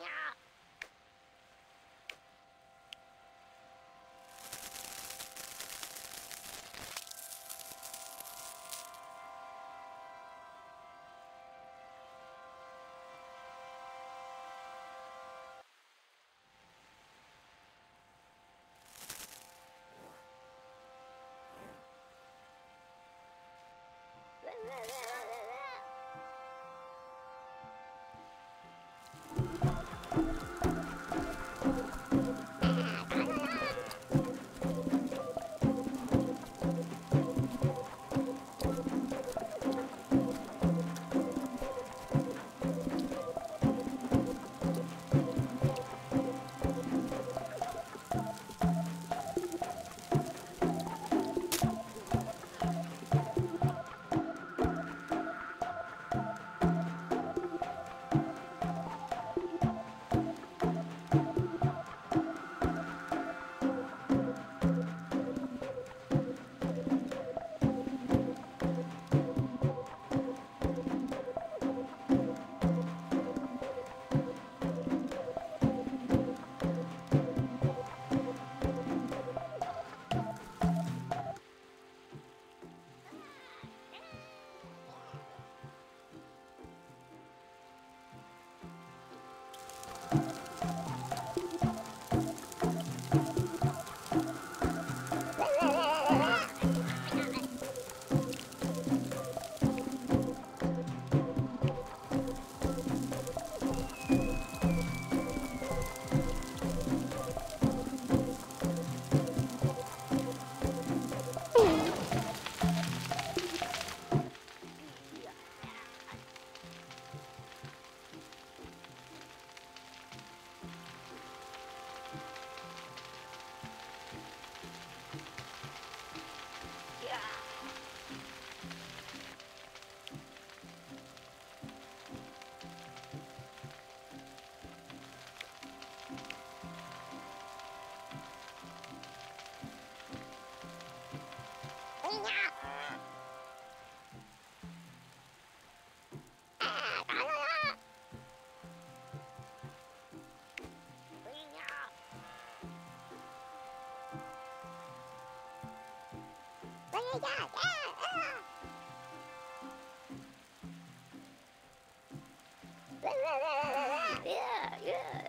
Yeah. đi nha à, đã luôn á đi nha đi nha yeah, yeah. Yeah, yeah, yeah.